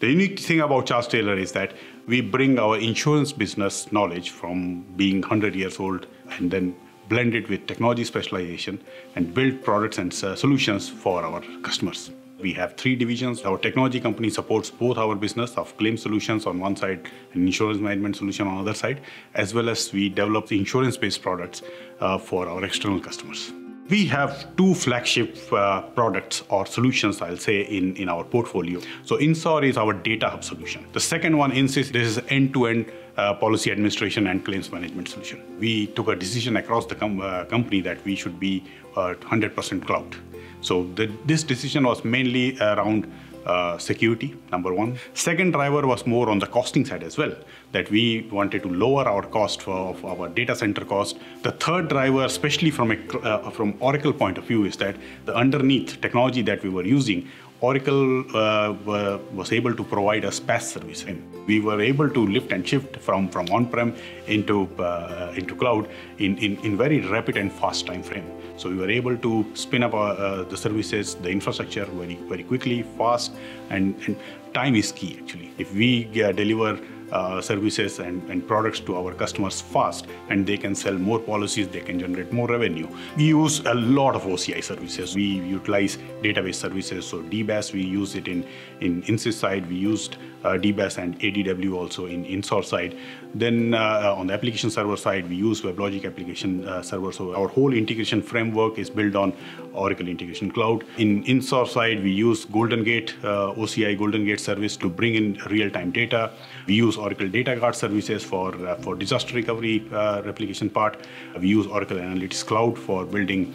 The unique thing about Charles Taylor is that we bring our insurance business knowledge from being 100 years old and then blend it with technology specialization and build products and solutions for our customers. We have three divisions. Our technology company supports both our business of claim solutions on one side and insurance management solution on the other side, as well as we develop the insurance-based products uh, for our external customers. We have two flagship uh, products or solutions, I'll say, in, in our portfolio. So Insor is our data hub solution. The second one, Insys, this is an end-to-end uh, policy administration and claims management solution. We took a decision across the com- uh, company that we should be 100% uh, cloud. So the, this decision was mainly around uh, security, number one. Second driver was more on the costing side as well, that we wanted to lower our cost for, our data center cost. The third driver, especially from, a, uh, from Oracle point of view, is that the underneath technology that we were using Oracle uh, was able to provide a SaaS service. And we were able to lift and shift from, from on-prem into, uh, into cloud in, in, in very rapid and fast time frame. So we were able to spin up uh, the services, the infrastructure very, very quickly, fast, and, and time is key actually. If we uh, deliver uh, services and, and, products to our customers fast and they can sell more policies, they can generate more revenue. We use a lot of OCI services. We utilize database services. So DBaaS, we use it in, in Insys side. We used uh, DBaaS and ADW also in Insor side. Then uh, on the application server side, we use WebLogic application uh, server. So our whole integration framework is built on Oracle Integration Cloud. In Insor side, we use Golden Gate, uh, OCI Golden Gate service to bring in real-time data. We use Oracle Data Guard services for, uh, for disaster recovery uh, replication part. We use Oracle Analytics Cloud for building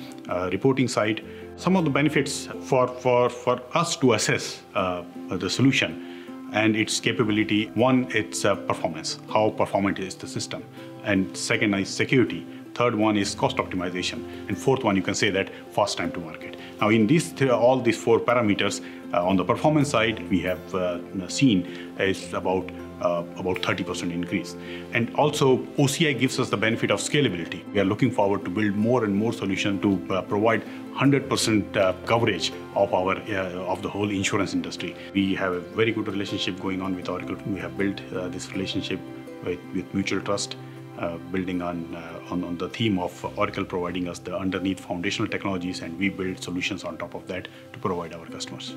reporting side. Some of the benefits for, for, for us to assess the solution and its capability. One, it's uh, performance, how performant is the system. And second is security. Third one is cost optimization. And fourth one, you can say that fast time to market. Now, in these th- all these four parameters, uh, on the performance side, we have uh, seen is about uh, about 30% increase. And also, OCI gives us the benefit of scalability. We are looking forward to build more and more solutions to uh, provide 100% uh, coverage of our uh, of the whole insurance industry. We have a very good relationship going on with Oracle. We have built uh, this relationship with, with mutual trust. Uh, building on, uh, on, on the theme of Oracle providing us the underneath foundational technologies, and we build solutions on top of that to provide our customers.